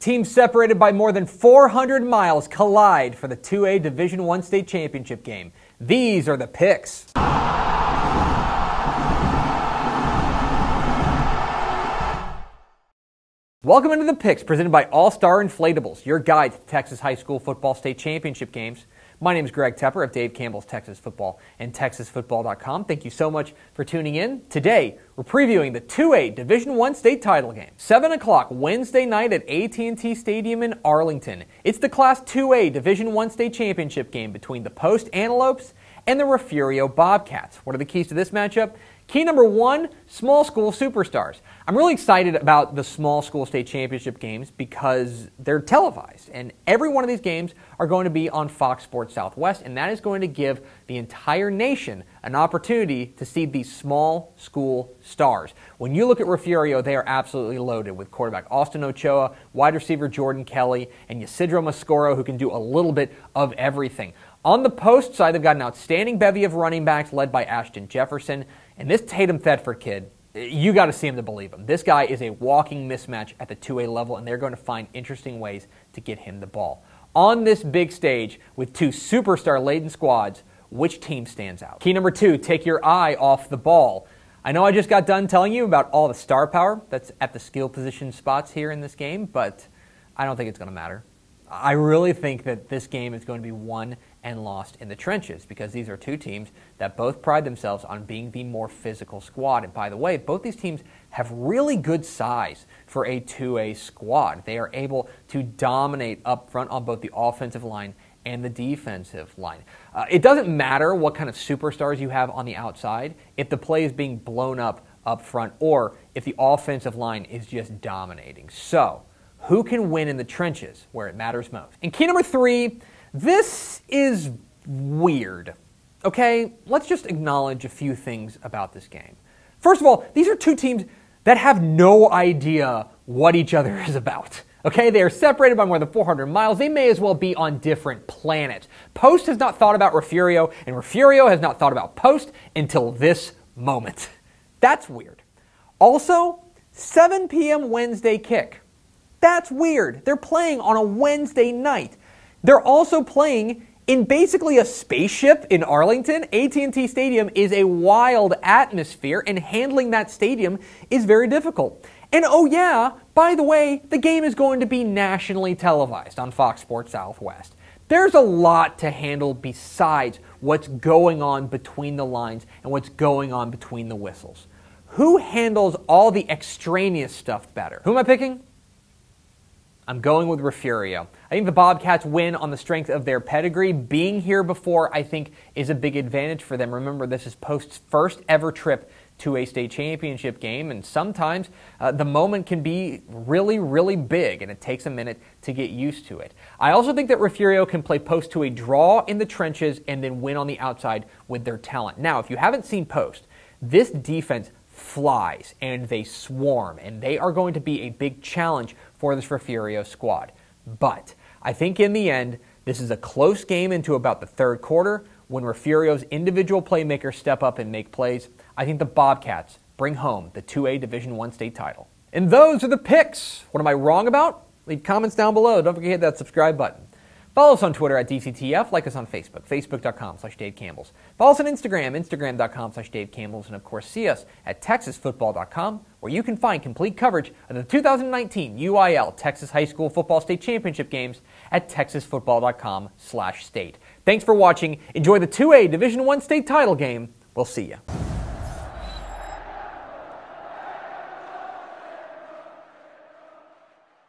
Teams separated by more than 400 miles collide for the 2A Division 1 state championship game. These are the picks. Welcome into the picks presented by All Star Inflatables, your guide to Texas high school football state championship games. My name is Greg Tepper of Dave Campbell's Texas Football and TexasFootball.com. Thank you so much for tuning in. Today, we're previewing the 2A Division One state title game. 7 o'clock Wednesday night at AT&T Stadium in Arlington. It's the Class 2A Division One state championship game between the Post Antelopes and the Refugio Bobcats. What are the keys to this matchup? Key number one, small school superstars. I'm really excited about the small school state championship games because they're televised, and every one of these games are going to be on Fox Sports Southwest, and that is going to give the entire nation an opportunity to see these small school stars. When you look at Refugio, they are absolutely loaded with quarterback Austin Ochoa, wide receiver Jordan Kelly, and Ysidro Mascoro, who can do a little bit of everything. On the post side, they've got an outstanding bevy of running backs led by Ashton Jefferson. And this Tatum Thetford kid, you got to see him to believe him. This guy is a walking mismatch at the 2A level, and they're going to find interesting ways to get him the ball. On this big stage with two superstar laden squads, which team stands out? Key number two take your eye off the ball. I know I just got done telling you about all the star power that's at the skill position spots here in this game, but I don't think it's going to matter. I really think that this game is going to be won and lost in the trenches because these are two teams that both pride themselves on being the more physical squad. And by the way, both these teams have really good size for a 2A squad. They are able to dominate up front on both the offensive line and the defensive line. Uh, it doesn't matter what kind of superstars you have on the outside if the play is being blown up up front or if the offensive line is just dominating. So, who can win in the trenches where it matters most? And key number three this is weird. Okay, let's just acknowledge a few things about this game. First of all, these are two teams that have no idea what each other is about. Okay, they are separated by more than 400 miles. They may as well be on different planets. Post has not thought about Refugio, and Refugio has not thought about Post until this moment. That's weird. Also, 7 p.m. Wednesday kick. That's weird. They're playing on a Wednesday night. They're also playing in basically a spaceship in Arlington. AT&T Stadium is a wild atmosphere and handling that stadium is very difficult. And oh yeah, by the way, the game is going to be nationally televised on Fox Sports Southwest. There's a lot to handle besides what's going on between the lines and what's going on between the whistles. Who handles all the extraneous stuff better? Who am I picking? I'm going with Refugio. I think the Bobcats win on the strength of their pedigree. Being here before, I think, is a big advantage for them. Remember, this is Post's first ever trip to a state championship game, and sometimes uh, the moment can be really, really big, and it takes a minute to get used to it. I also think that Refugio can play Post to a draw in the trenches and then win on the outside with their talent. Now, if you haven't seen Post, this defense flies and they swarm, and they are going to be a big challenge for this Refugio squad. But I think in the end, this is a close game into about the third quarter when Refugio's individual playmakers step up and make plays. I think the Bobcats bring home the 2A Division 1 state title. And those are the picks. What am I wrong about? Leave comments down below. Don't forget to hit that subscribe button. Follow us on Twitter at DCTF. Like us on Facebook, facebook.com slash Dave Campbell's. Follow us on Instagram, instagram.com slash Dave Campbell's. And of course, see us at texasfootball.com, where you can find complete coverage of the 2019 UIL Texas High School Football State Championship games at texasfootball.com slash state. Thanks for watching. Enjoy the 2A Division One state title game. We'll see you.